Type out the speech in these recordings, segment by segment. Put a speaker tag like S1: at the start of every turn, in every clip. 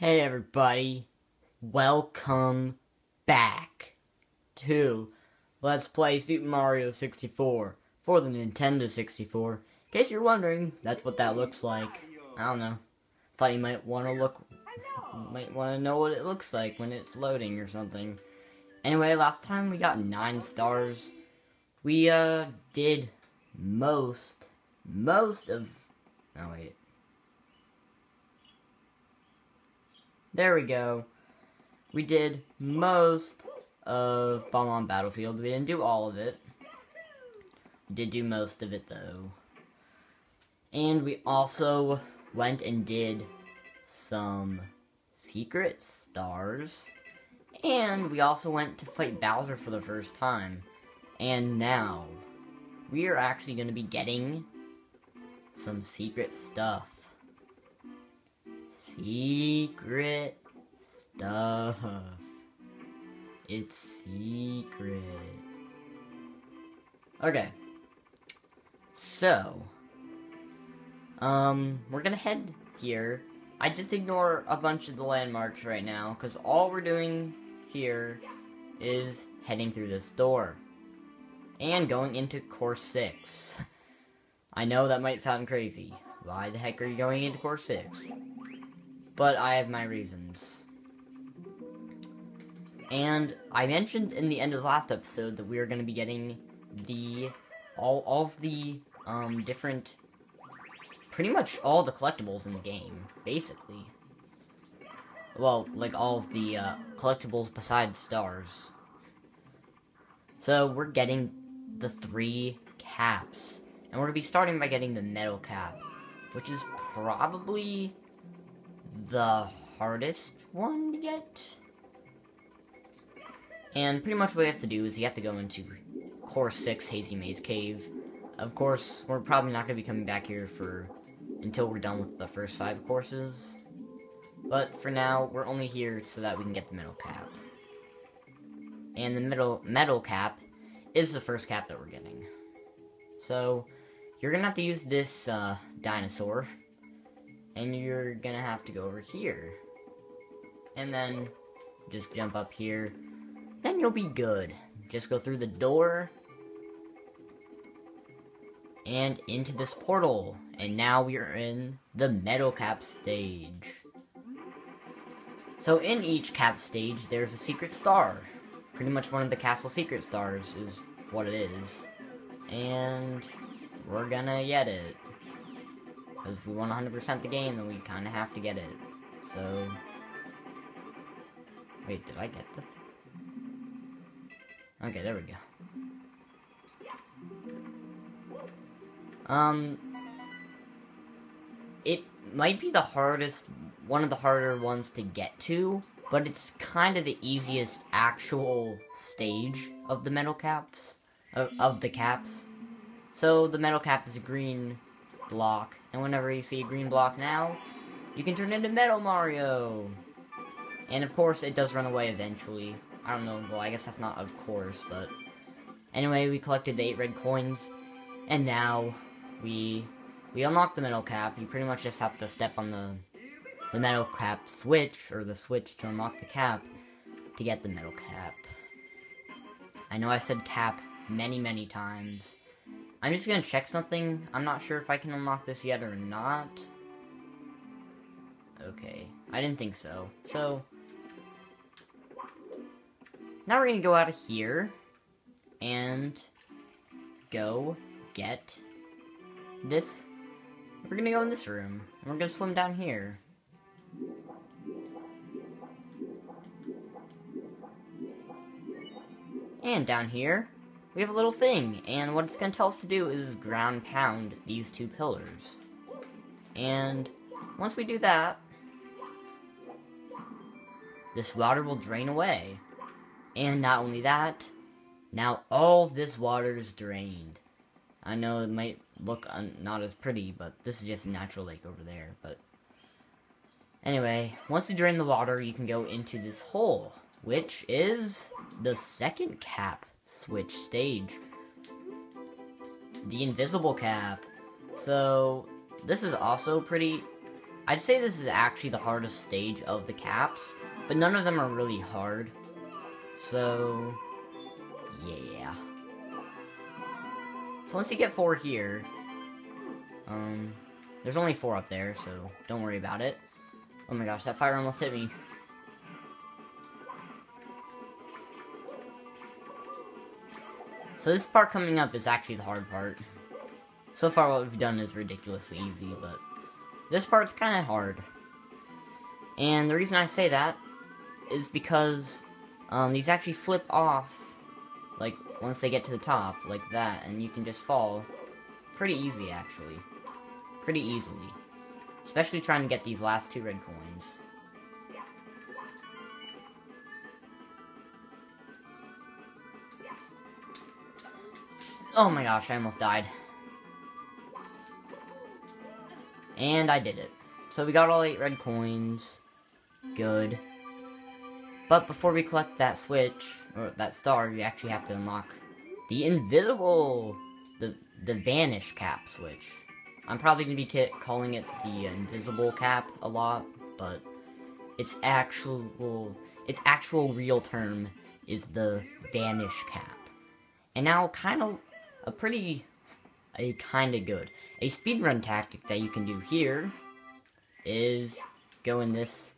S1: Hey everybody, welcome back to Let's Play Super Mario 64 for the Nintendo 64. In case you're wondering, that's what that looks like. I don't know. Thought you might want to look, might want to know what it looks like when it's loading or something. Anyway, last time we got 9 stars. We, uh, did most, most of, oh wait. There we go. We did most of Bob-omb Battlefield. We didn't do all of it. We did do most of it though. And we also went and did some secret stars. And we also went to fight Bowser for the first time. And now, we are actually going to be getting some secret stuff. Secret stuff. It's secret. Okay. So, um, we're gonna head here. I just ignore a bunch of the landmarks right now, because all we're doing here is heading through this door. And going into course 6. I know that might sound crazy. Why the heck are you going into course 6? But I have my reasons. And I mentioned in the end of the last episode that we are going to be getting the all all of the um different pretty much all the collectibles in the game, basically. Well, like all of the uh, collectibles besides stars. So we're getting the three caps. And we're going to be starting by getting the metal cap, which is probably the hardest one to get. And pretty much what you have to do is you have to go into Course 6 Hazy Maze Cave. Of course, we're probably not going to be coming back here for until we're done with the first five courses. But for now, we're only here so that we can get the metal cap. And the middle metal cap is the first cap that we're getting. So, you're gonna have to use this uh, dinosaur, and you're gonna have to go over here. And then, just jump up here. Then you'll be good. Just go through the door, and into this portal. And now we are in the metal cap stage. So in each cap stage, there's a secret star. Pretty much one of the castle secret stars is what it is. And we're gonna get it. Because we want 100% the game, then we kind of have to get it. So... Wait, did I get the... Okay, there we go. Um... It might be the hardest, one of the harder ones to get to, but it's kind of the easiest actual stage of the metal caps, of, of the caps. So the metal cap is green block, and whenever you see a green block now, you can turn into Metal Mario! And of course, it does run away eventually. I don't know, well, I guess that's not of course, but... Anyway, we collected the 8 red coins, and now we we unlock the metal cap. You pretty much just have to step on the the metal cap switch, or the switch to unlock the cap, to get the metal cap. I know I said cap many, many times. I'm just gonna check something. I'm not sure if I can unlock this yet or not. Okay, I didn't think so. So, now we're gonna go out of here, and go get this we're gonna go in this room. And we're gonna swim down here. And down here, we have a little thing. And what it's gonna tell us to do is ground pound these two pillars. And once we do that, this water will drain away. And not only that, now all this water is drained. I know it might look not as pretty, but this is just a natural lake over there. But anyway, once you drain the water, you can go into this hole, which is the second cap switch stage. The invisible cap. So, this is also pretty... I'd say this is actually the hardest stage of the caps, but none of them are really hard. So, yeah. So once you get four here, um, there's only four up there, so don't worry about it. Oh my gosh, that fire almost hit me. So this part coming up is actually the hard part. So far what we've done is ridiculously easy, but this part's kind of hard. And the reason I say that is because um, these actually flip off, like, once they get to the top, like that, and you can just fall pretty easy, actually. Pretty easily. Especially trying to get these last two red coins. Oh my gosh, I almost died. And I did it. So we got all 8 red coins. Good. But before we collect that switch, or that star, you actually have to unlock the invisible, the, the vanish cap switch. I'm probably going to be calling it the invisible cap a lot, but its actual, its actual real term is the vanish cap. And now, kind of, a pretty, a kind of good. A speedrun tactic that you can do here is go in this,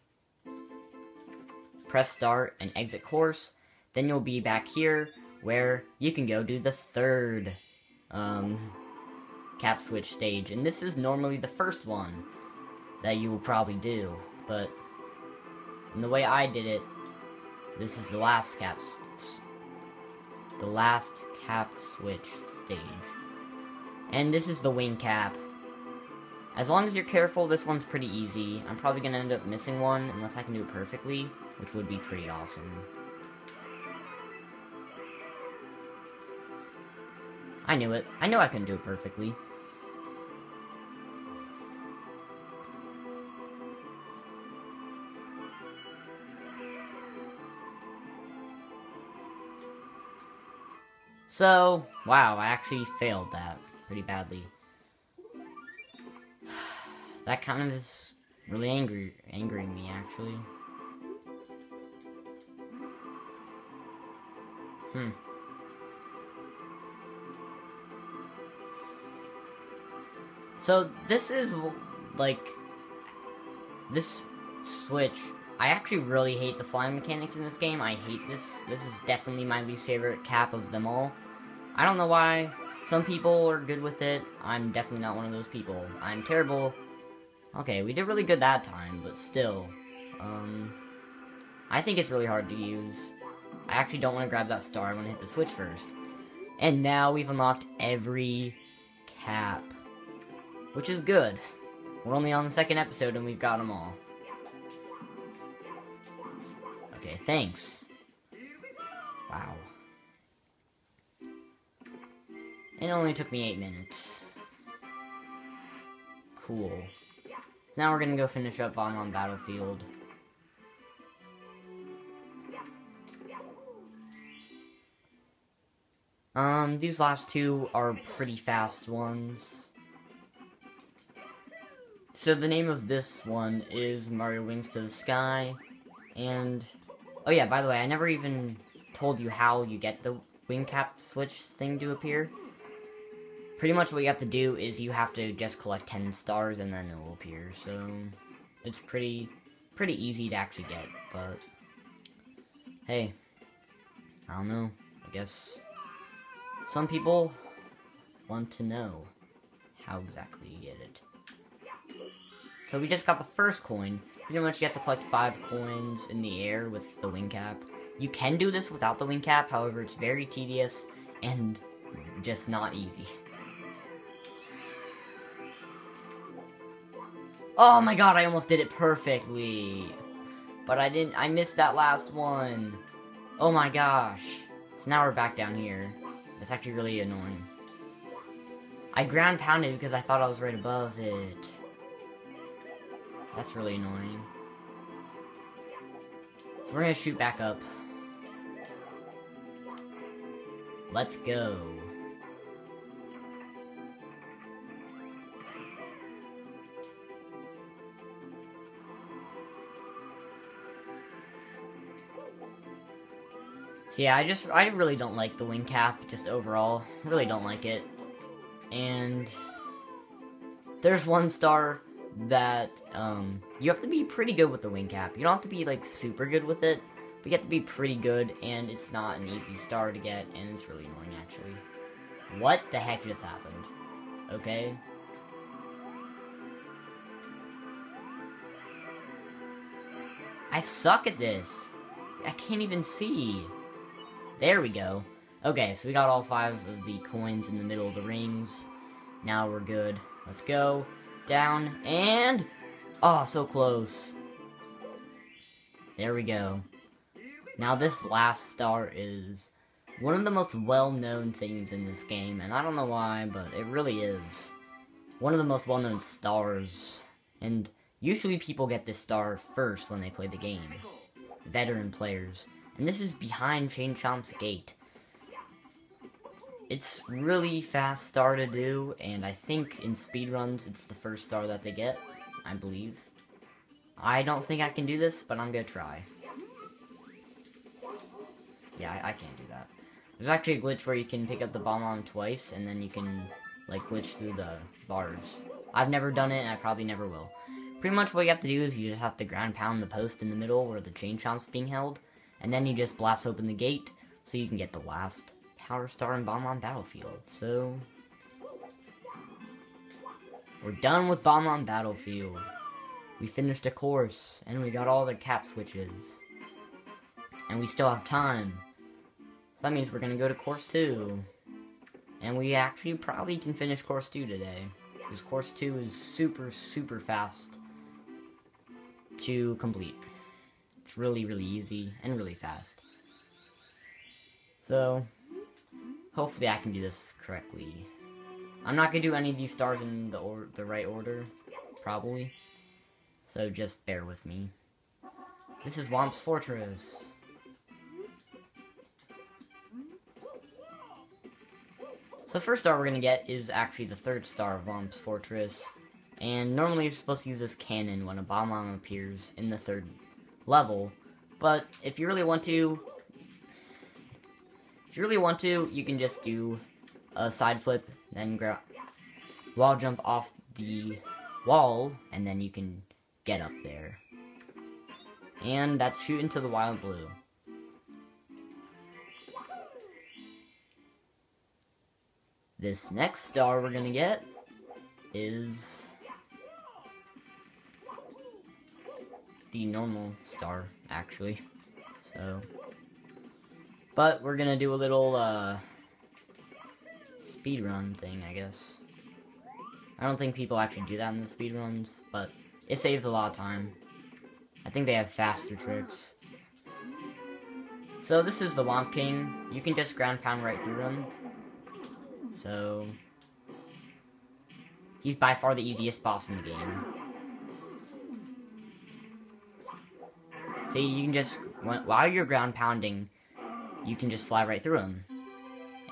S1: press start and exit course, then you'll be back here where you can go do the third um, cap switch stage. And this is normally the first one that you will probably do, but in the way I did it, this is the last cap the last cap switch stage. And this is the wing cap. As long as you're careful, this one's pretty easy. I'm probably gonna end up missing one unless I can do it perfectly, which would be pretty awesome. I knew it. I knew I couldn't do it perfectly. So, wow, I actually failed that pretty badly. that kind of is really angry, angering me, actually. Hmm. So, this is, like, this switch I actually really hate the flying mechanics in this game. I hate this. This is definitely my least favorite cap of them all. I don't know why. Some people are good with it. I'm definitely not one of those people. I'm terrible. Okay, we did really good that time, but still. Um, I think it's really hard to use. I actually don't want to grab that star. I want to hit the switch first. And now we've unlocked every cap. Which is good. We're only on the second episode and we've got them all. Okay, thanks. Wow. It only took me eight minutes. Cool. So now we're gonna go finish up on on Battlefield. Um, these last two are pretty fast ones. So the name of this one is Mario Wings to the Sky, and Oh yeah, by the way, I never even told you how you get the wing cap switch thing to appear. Pretty much what you have to do is you have to just collect 10 stars and then it will appear, so it's pretty pretty easy to actually get, but hey, I don't know, I guess some people want to know how exactly you get it. So we just got the first coin, Pretty much you have to collect five coins in the air with the wing cap. You can do this without the wing cap, however, it's very tedious and just not easy. Oh my god, I almost did it perfectly. But I didn't, I missed that last one. Oh my gosh. So now we're back down here. It's actually really annoying. I ground pounded because I thought I was right above it. That's really annoying. So we're gonna shoot back up. Let's go. So yeah, I just, I really don't like the wing cap, just overall. Really don't like it. And... There's one star that um, you have to be pretty good with the wing cap. You don't have to be like super good with it, but you have to be pretty good, and it's not an easy star to get, and it's really annoying actually. What the heck just happened? Okay. I suck at this. I can't even see. There we go. Okay, so we got all five of the coins in the middle of the rings. Now we're good. Let's go. Down, and... Oh, so close. There we go. Now this last star is one of the most well-known things in this game, and I don't know why, but it really is. One of the most well-known stars. And usually people get this star first when they play the game. Veteran players. And this is behind Chain Chomp's gate. It's really fast star to do, and I think in speedruns it's the first star that they get, I believe. I don't think I can do this, but I'm gonna try. Yeah, I, I can't do that. There's actually a glitch where you can pick up the Bob-omb twice, and then you can, like, glitch through the bars. I've never done it, and I probably never will. Pretty much what you have to do is you just have to ground pound the post in the middle where the chain chomp's being held, and then you just blast open the gate, so you can get the last Power Star and Bob-omb Battlefield. So, we're done with Bob-omb Battlefield. We finished a course, and we got all the cap switches. And we still have time. So that means we're gonna go to course 2. And we actually probably can finish course 2 today. Because course 2 is super, super fast to complete. It's really, really easy and really fast. So, Hopefully I can do this correctly. I'm not going to do any of these stars in the, or the right order, probably. So just bear with me. This is Whomp's Fortress. So first star we're going to get is actually the third star of Whomp's Fortress. And normally you're supposed to use this cannon when a bomb appears in the third level. But if you really want to, if you really want to, you can just do a side flip, then grab wall jump off the wall, and then you can get up there. And that's shoot into the wild blue. This next star we're gonna get is the normal star, actually. So, but we're gonna do a little, uh, speed run thing, I guess. I don't think people actually do that in the speed runs, but it saves a lot of time. I think they have faster tricks. So this is the Whomp King. You can just ground pound right through him. So he's by far the easiest boss in the game. See, you can just while you're ground pounding, you can just fly right through them.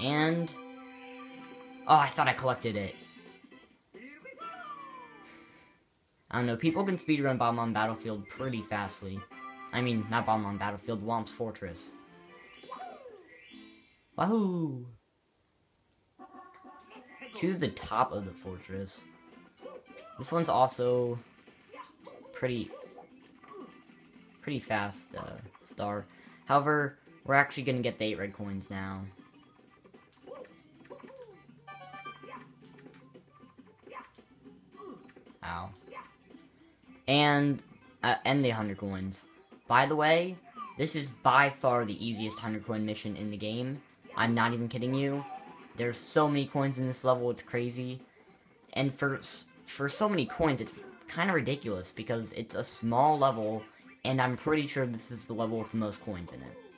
S1: And... Oh, I thought I collected it. I don't know, people can speedrun Bob-omb Battlefield pretty fastly. I mean, not Bob-omb Battlefield, Whomp's Fortress. Wahoo! To the top of the fortress. This one's also pretty pretty fast uh, star. However, we're actually gonna get the 8 red coins now. Ow. And, uh, and the 100 coins. By the way, this is by far the easiest 100 coin mission in the game. I'm not even kidding you. There's so many coins in this level, it's crazy. And for, for so many coins, it's kind of ridiculous because it's a small level, and I'm pretty sure this is the level with the most coins in it.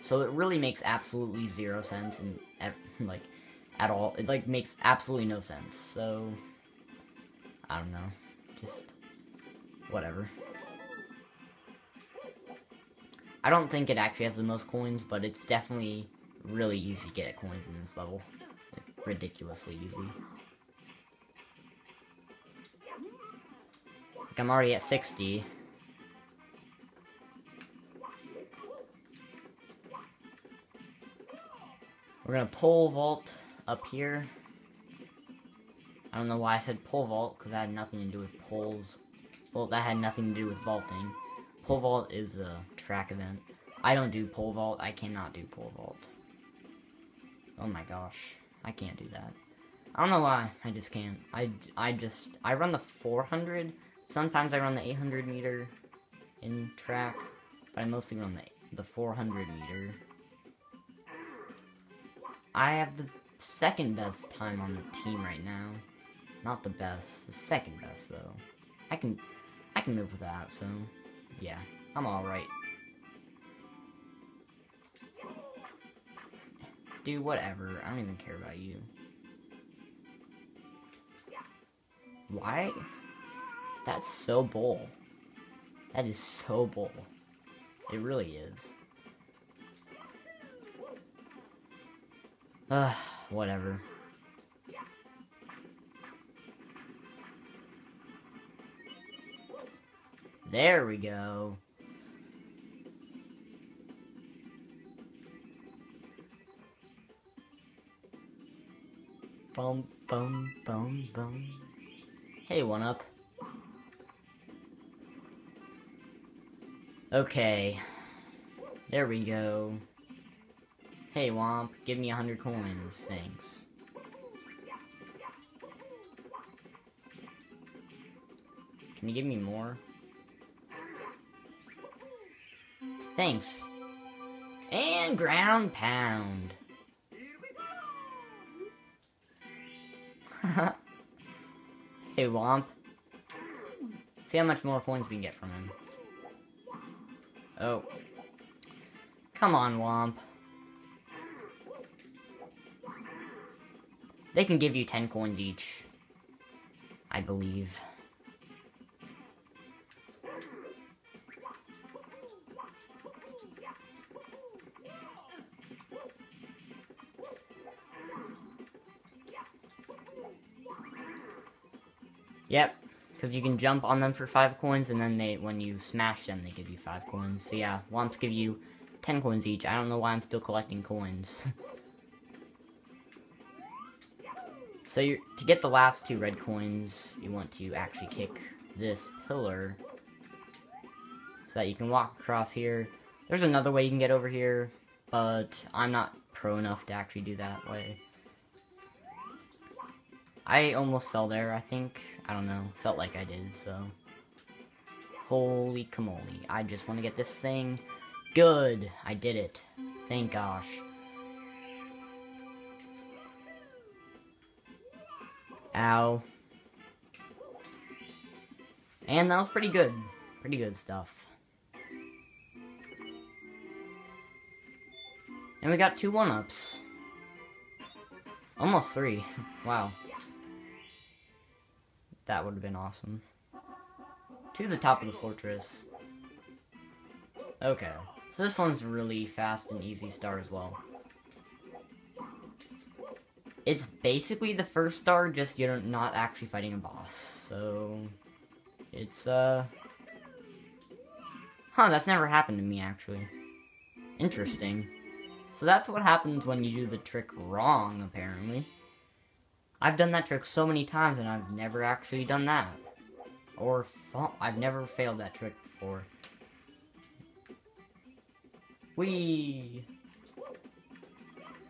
S1: So it really makes absolutely zero sense and like at all. It like makes absolutely no sense. So I don't know. Just whatever. I don't think it actually has the most coins, but it's definitely really easy to get coins in this level. Like, ridiculously easy. Like I'm already at 60. We're gonna pole vault up here. I don't know why I said pole vault, because that had nothing to do with poles. Well, that had nothing to do with vaulting. Pole vault is a track event. I don't do pole vault. I cannot do pole vault. Oh my gosh. I can't do that. I don't know why. I just can't. I, I just... I run the 400. Sometimes I run the 800 meter in track. But I mostly run the, the 400 meter. I have the second best time on the team right now. Not the best. The second best, though. I can... I can live with that, so... Yeah. I'm alright. Dude, whatever. I don't even care about you. Why? That's so bull. That is so bull. It really is. Ugh, whatever. There we go. Boom, boom, boom, boom. Hey, one up. Okay. There we go. Hey, Whomp, give me a hundred coins. Thanks. Can you give me more? Thanks. And ground pound. hey, Whomp. See how much more coins we can get from him. Oh. Come on, Whomp. They can give you 10 coins each. I believe. Yep, because you can jump on them for 5 coins, and then they, when you smash them, they give you 5 coins. So yeah, Whomps give you 10 coins each. I don't know why I'm still collecting coins. so to get the last two red coins, you want to actually kick this pillar. So that you can walk across here. There's another way you can get over here, but I'm not pro enough to actually do that way. I almost fell there, I think. I don't know. Felt like I did, so. Holy camoli. I just want to get this thing. Good. I did it. Thank gosh. Ow. And that was pretty good. Pretty good stuff. And we got two one-ups. Almost three. wow. That would have been awesome. To the top of the fortress. Okay. So this one's really fast and easy star as well. It's basically the first star, just you're not actually fighting a boss. So... It's, uh... Huh, that's never happened to me, actually. Interesting. So that's what happens when you do the trick wrong, apparently. I've done that trick so many times and I've never actually done that. Or I've never failed that trick before. Whee!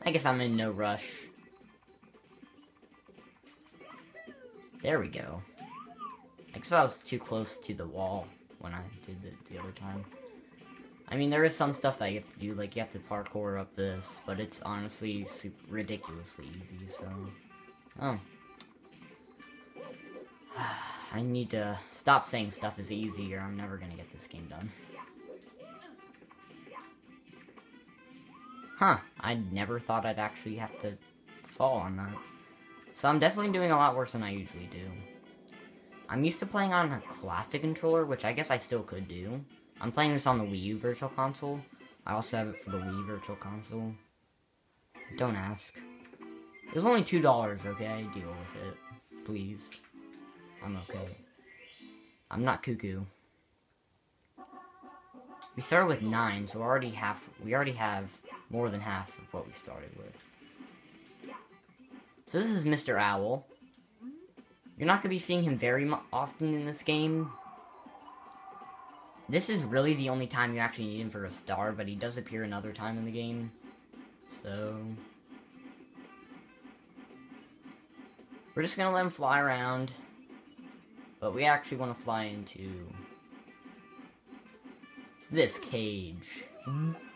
S1: I guess I'm in no rush. There we go. I guess I was too close to the wall when I did it the other time. I mean, there is some stuff that you have to do, like you have to parkour up this, but it's honestly ridiculously easy, so... Oh. I need to stop saying stuff is easy or I'm never gonna get this game done. Huh, I never thought I'd actually have to fall on that. So I'm definitely doing a lot worse than I usually do. I'm used to playing on a classic controller, which I guess I still could do. I'm playing this on the Wii U Virtual Console. I also have it for the Wii Virtual Console. Don't ask. It was only $2, okay? Deal with it. Please. I'm okay. I'm not cuckoo. We started with 9, so already half we already have more than half of what we started with. So this is Mr. Owl. You're not going to be seeing him very often in this game. This is really the only time you actually need him for a star, but he does appear another time in the game. So... We're just gonna let him fly around. But we actually want to fly into... This cage.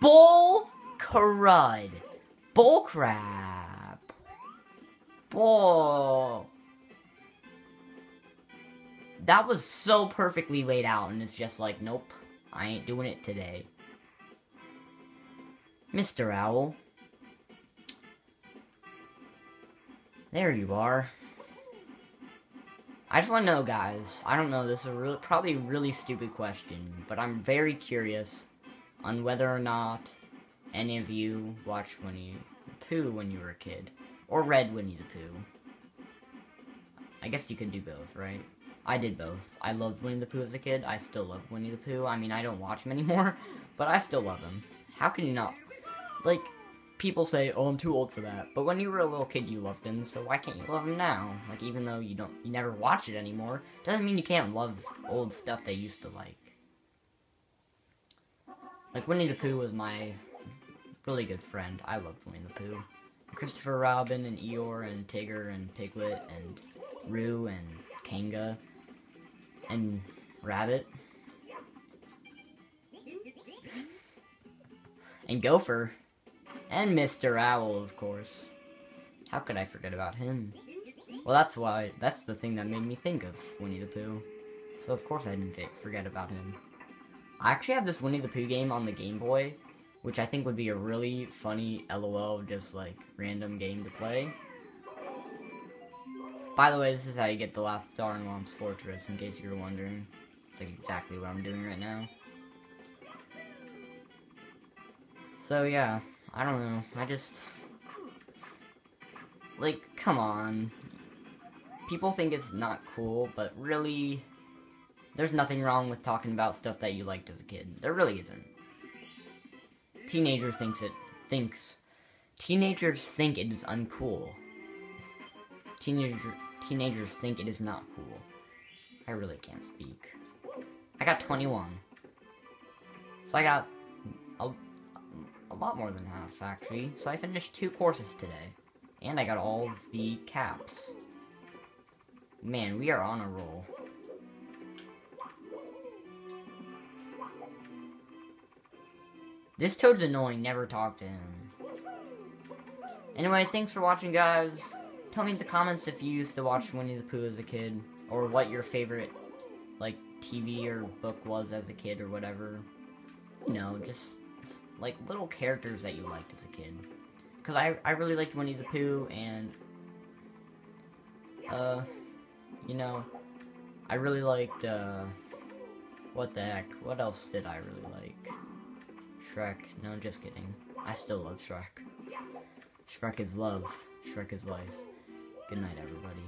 S1: Bull crud. Bull crap. Bull. That was so perfectly laid out, and it's just like, nope, I ain't doing it today. Mr. Owl. There you are. I just want to know, guys. I don't know. This is a really, probably a really stupid question, but I'm very curious on whether or not any of you watched Winnie the Pooh when you were a kid, or read Winnie the Pooh. I guess you could do both, right? I did both. I loved Winnie the Pooh as a kid. I still love Winnie the Pooh. I mean, I don't watch him anymore, but I still love him. How can you not? Like, people say, "Oh, I'm too old for that," but when you were a little kid, you loved him. So why can't you love him now? Like, even though you don't, you never watch it anymore, doesn't mean you can't love old stuff they used to like. Like Winnie the Pooh was my really good friend. I loved Winnie the Pooh. Christopher Robin and Eeyore and Tigger and Piglet and Roo and Kanga and Rabbit. and Gopher. And Mr. Owl, of course. How could I forget about him? Well, that's why, that's the thing that made me think of Winnie the Pooh. So of course I didn't forget about him. I actually have this Winnie the Pooh game on the Game Boy, which I think would be a really funny LOL, just like random game to play. By the way, this is how you get the last star in Whomp's Fortress, in case you were wondering. It's like exactly what I'm doing right now. So yeah, I don't know. I just... Like, come on. People think it's not cool, but really... There's nothing wrong with talking about stuff that you liked as a kid. There really isn't. Teenager thinks it... Thinks... Teenagers think it is uncool. Teenager teenagers think it is not cool. I really can't speak. I got 21. So I got a, a lot more than half, actually. So I finished two courses today. And I got all the caps. Man, we are on a roll. This Toad's annoying, never talk to him. Anyway, thanks for watching, guys. Tell me in the comments if you used to watch Winnie the Pooh as a kid, or what your favorite, like, TV or book was as a kid, or whatever. You know, just, like, little characters that you liked as a kid. Because I, I really liked Winnie the Pooh, and, uh, you know, I really liked, uh, what the heck, what else did I really like? Shrek, no, just kidding. I still love Shrek. Shrek is love. Shrek is life. Good night, everybody.